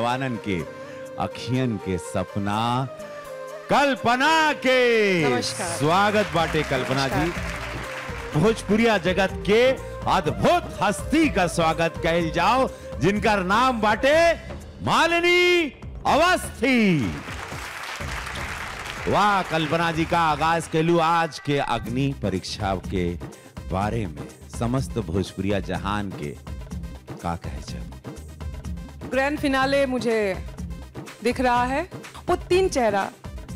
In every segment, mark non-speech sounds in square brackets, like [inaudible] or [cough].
जवानन के अखियन के सपना कल्पना के। स्वागत बाटे कल्पना जी। भोजपुरिया जगत के अद्भुत हस्ती का स्वागत कैल जाओ जिनका नाम बाटे मालिनी अवस्थी। वाह कल्पना जी का आगाज़ कैलू आज के अग्नि परीक्षा के बारे में समस्त भोजपुरिया जहान के का कहे चल ग्रैंड फिनाले मुझे दिख रहा है। वो तीन चेहरा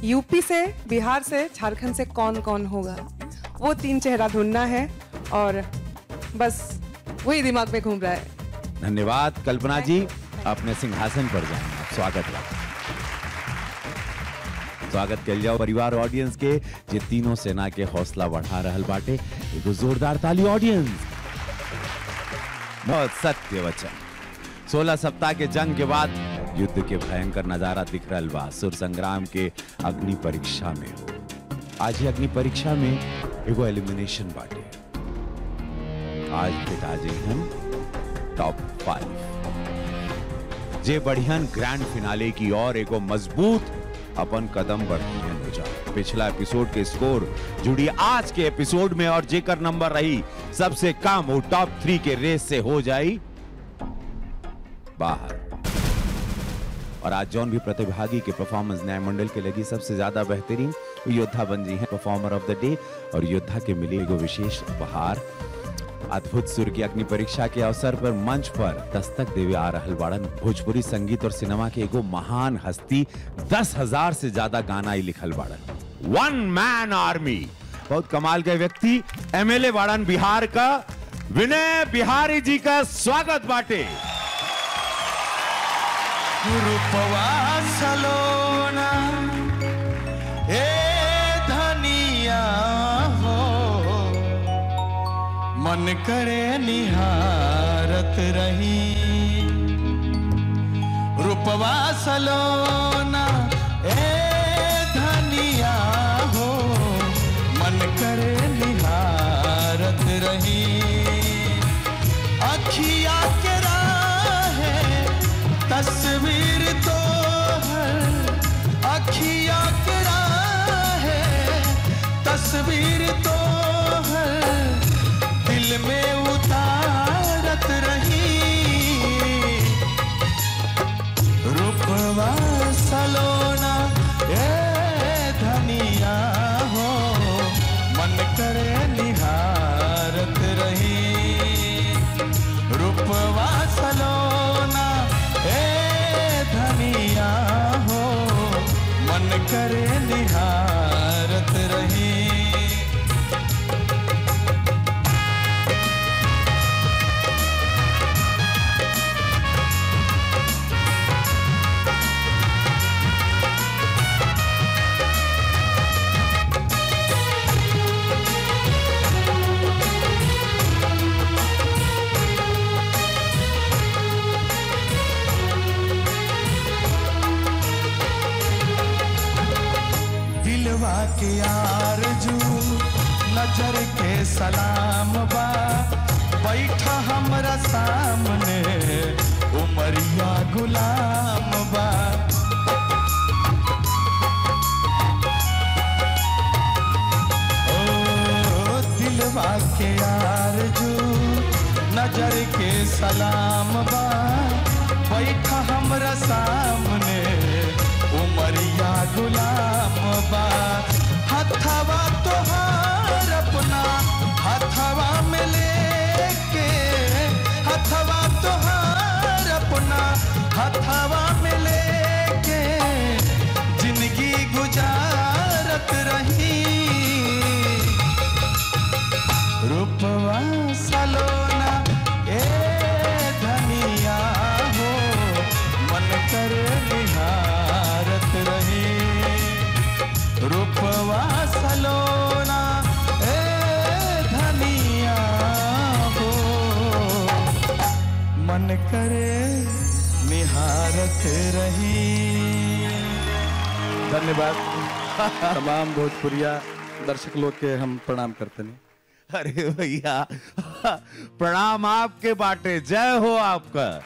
यूपी से बिहार से झारखंड से कौन कौन होगा? वो तीन चेहरा ढूंढना है और बस वही दिमाग में घूम रहा है। धन्यवाद कल्पना जी। अपने सिंहासन पर जाएँ। स्वागत बा स्वागत कल जाओ परिवार ऑडियंस के जे तीनों सेना के हौसला बढ़ा रहल बाटे। एगो जोरदार ताली ऑडियंस बहुत सत्य वचन। 16 सप्ताह के जंग के बाद युद्ध के भयंकर नज़ारा दिख रहा बा। सुर संग्राम के अग्नि परीक्षा में। आज ही अग्नि परीक्षा में एगो एलिमिनेशन बाटे। आज पिता जी हम टॉप फाइव जे बढ़ियन ग्रैंड फिनाले की ओर एगो मज़बूत अपन कदम बढ़ियन हो पिछला एपिसोड के स्कोर जुड़ी आज के एपिसोड में और जेकर नंबर रही, सबसे कम वो टॉप थ्री के रेस से हो जाई बाहर। और आज जौन भी प्रतिभागी के परफॉर्मेंस न्याय मंडल के लगी सबसे ज़्यादा बेहतरीन योद्धा बन जी हैं परफॉर्मर ऑफ़ द डे और योद्धा के मिले एगो विशेष उपहार। अद्भुत सुर की अग्नि परीक्षा के अवसर पर मंच पर दस्तक देवे आ रहल बाड़न। भोजपुरी संगीत और सिनेमा के एगो महान हस्ती दस हज़ार से ज़्यादा गाना ही लिखल बाड़न। वन मैन आर्मी बहुत कमाल के व्यक्ति एमएलए बाड़न बिहार का। विनय बिहारी जी का स्वागत बाटे। सलोना धनिया हो मन करे निहारत रही। रूपवा सलोना तस्वीर तो है के आरज़ू, नज़र के सलाम बा। बैठा हमरा सामने, उमरिया गुलाम बा। ओ, दिलवा के नज़र के सलाम बा। बैठा हमरा सामने, उमरिया गुलाम बा। हथवा तोहार अपना हथवा में लेके हथवा तोहार अपना हथवा करे निहारत रही। धन्यवाद। [laughs] तमाम भोजपुरिया दर्शक लोग के हम प्रणाम करते हैं। अरे भैया प्रणाम आपके बाटे जय हो आपका।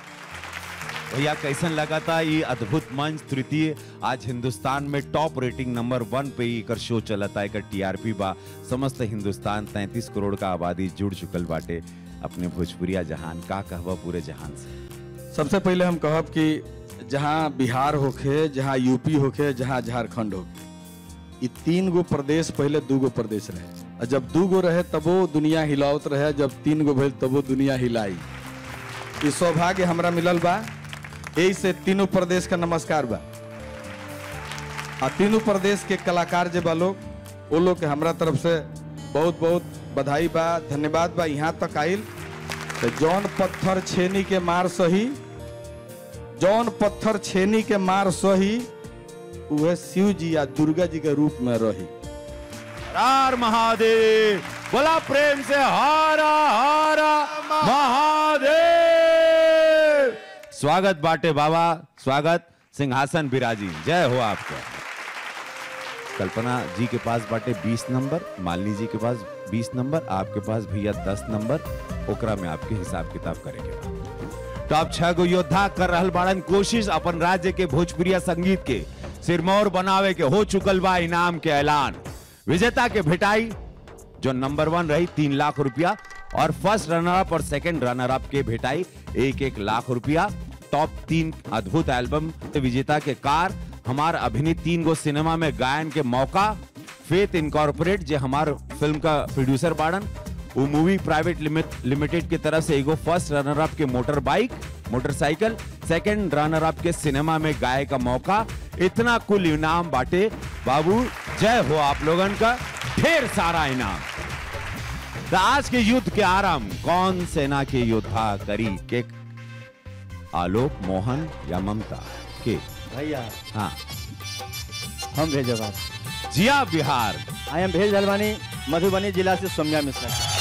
भैया कैसन लगा था ये अद्भुत मंच तृतीय? आज हिंदुस्तान में टॉप रेटिंग नंबर वन पे ही एकर शो चलता है एकर टीआरपी बा। समस्त हिंदुस्तान 33 करोड़ का आबादी जुड़ चुकल बाटे। अपने भोजपुरिया जहान, का कहवा पूरे जहान से? सबसे पहले हम कहब कि जहाँ बिहार होखे, जहाँ यूपी होखे, जहाँ झारखंड होखे ये तीन गो प्रदेश पहले दू गो प्रदेश रहे। और जब दू गो रहे, तबो दुनिया हिलावत रहे, जब तीन गो भेल, तबो दुनिया हिलाई। ई सौभाग्य हमरा मिलल बा यही से तीनों प्रदेश का नमस्कार बा। आ तीनों प्रदेश के कलाकार जे बा लोग वो लोग के हमरा तरफ़ से बहुत बहुत बधाई बा, धन्यवाद बा। यहाँ तक आइल। तो जौन पत्थर छेनी के मार सही, जौन पत्थर छेनी के मार सही, वह शिव जी या दुर्गा जी के रूप में रही। हर महादेव, बोला प्रेम से हारा हारा महादेव। स्वागत बाटे बाबा, स्वागत सिंहासन बिराजी। जय हो आपका। कल्पना जी के पास बाटे 20 नंबर, मालिनी जी के पास 20 नंबर, आपके पास भैया 10 नंबर, ओकरा में आपके हिसाब किताब करेंगे। तो आप छह गो योद्धा कर रहल बाड़न कोशिश अपन राज्य के भोजपुरिया संगीत के। सिरमौर बनावे के हो चुकल बा इनाम के ऐलान। विजेता के भेटाई, जो नंबर वन रही तीन लाख रुपया, और फ़र्स्ट रनर अप और सेकंड रनर अप के भेटाई एक एक लाख रुपया। टॉप तीन अद्भुत एल्बम, विजेता के कार हमार अभिनीत तीन गो सिनेमा में गायन के मौका फेथ इनकॉर्पोरेट, जो हमार फ़िल्म का प्रोड्यूसर बाड़न। वो मूवी प्राइवेट लिमिटेड की तरफ़ से एगो फ़र्स्ट रनर अप के motor bike, motorcycle, second runner up के सिनेमा में गाय का मौका। इतना कुल इनाम बाटे। बाबू, जय हो आप लोगन का ढेर सारा इनाम। तो आज के युद्ध के आरंभ, कौन सेना के योद्धा करी के आलोक, मोहन या ममता? के भैया। हाँ। हम भेजो बात। जिया बिहार। आई एम भेज हलवानी मधुबनी जिला से सोम्या मिश्रा।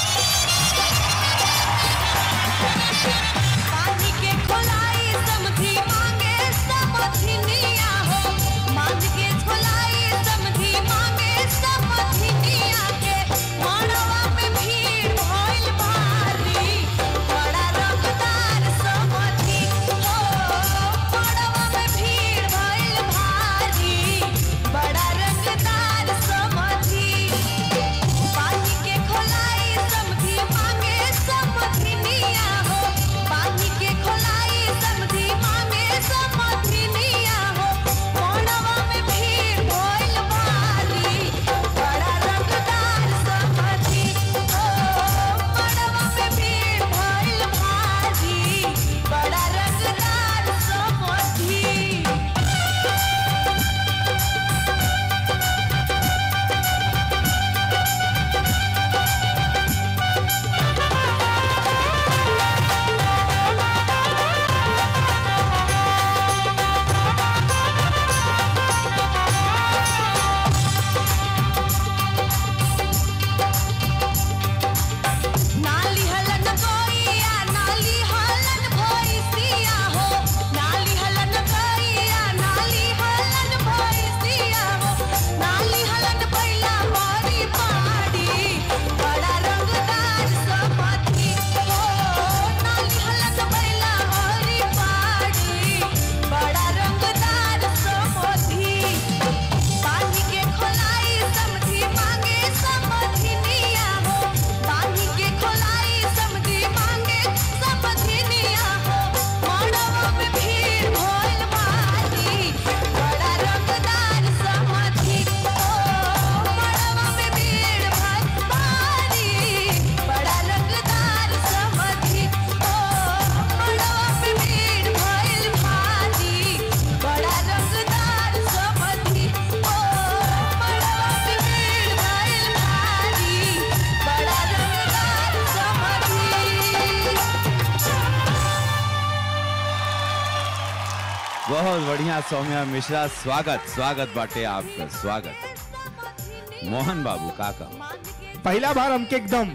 बहुत बढ़िया सौम्या मिश्रा स्वागत स्वागत बाटे आपका स्वागत। मोहन बाबू का कहो पहला बार हमके एकदम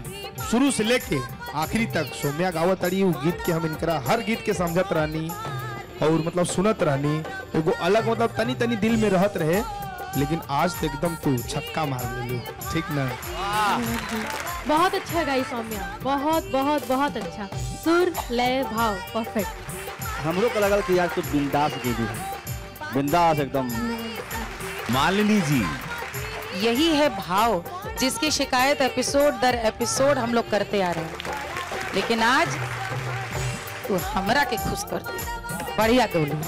शुरू से लेके आखिरी तक सौम्या गावत अड़ी गीत के हम इनकरा हर गीत के समझत रहनी और मतलब सुनत रहनी एगो अलग मतलब तनी तनी दिल में रहत रहे लेकिन आज तो एकदम तू छक्का मार दिलू ठीक ना? बहुत अच्छा गाई सौम्या बहुत बहुत बहुत अच्छा। सुर लय भाव परफेक्ट हमरो को लगल कि यार तू बिंदास गेली है। बिंदास एकदम। मालिनी जी। यही है भाव जिसकी शिकायत एपिसोड दर एपिसोड हम लोग करते आ रहे हैं। लेकिन आज तू हमरा के खुश कर दे। बढ़िया डोली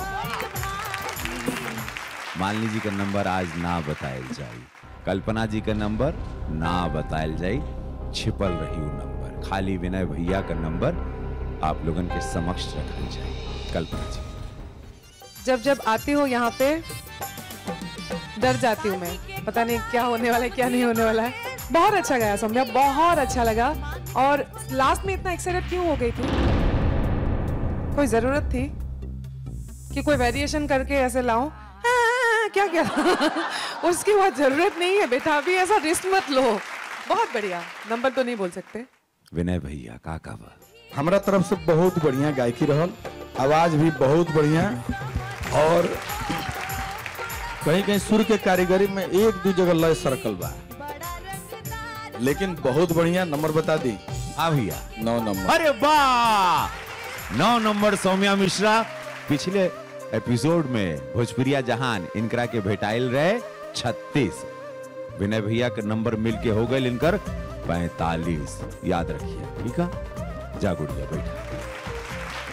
मालिनी जी का नंबर आज ना बतायल जाए कल्पना जी का नंबर ना बतायल जाए छिपल रही नंबर। खाली विनय भैया का नंबर आप लोगन के समक्ष रखल जाए कल्पना जी जब जब आती हूँ यहाँ पे डर जाती हूँ मैं। पता नहीं क्या होने वाला है क्या नहीं होने वाला है। बहुत अच्छा गाया सौम्या बहुत अच्छा लगा। और लास्ट में इतना एक्साइटेड क्यों हो गई थी? कोई ज़रूरत थी? कि कोई वेरिएशन करके ऐसे लाऊं? हाँ, क्या क्या? [laughs] उसकी बहुत ज़रूरत नहीं है बेटा अभी ऐसा रिस्क मत लो। बहुत बढ़िया। नंबर तो नहीं बोल सकते। विनय भैया का हमरा तरफ़ से बहुत बढ़िया गायकी रहल। आवाज़ भी बहुत बढ़िया और कहीं कहीं सुर के कारीगरी में एक दू जगह लय सर्कल बा। लेकिन बहुत बढ़िया नंबर बता दी। हाँ भैया। नौ नंबर। अरे वाह! नौ नंबर सौम्या मिश्रा पिछले एपिसोड में भोजपुरिया जहान इनकरा के भेटाइल रहे छत्तीस। विनय भैया के नंबर मिल के हो गए इनकर पैतालीस। याद रखिए ठीक है? जा गुड़िया बैठा।